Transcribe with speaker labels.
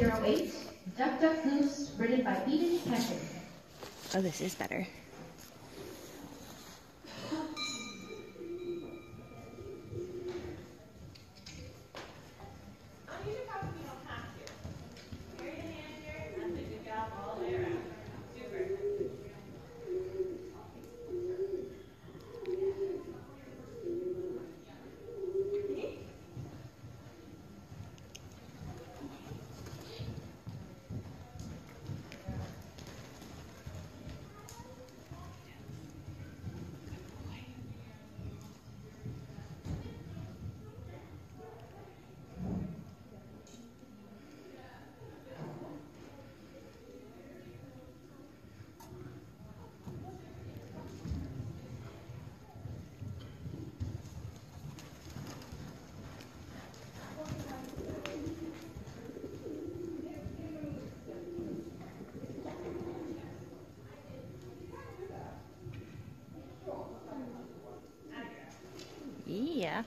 Speaker 1: 008, Duck Duck Goose, written by Eden Peckett.
Speaker 2: Oh, this is better. Yeah.
Speaker 3: Oh, yeah.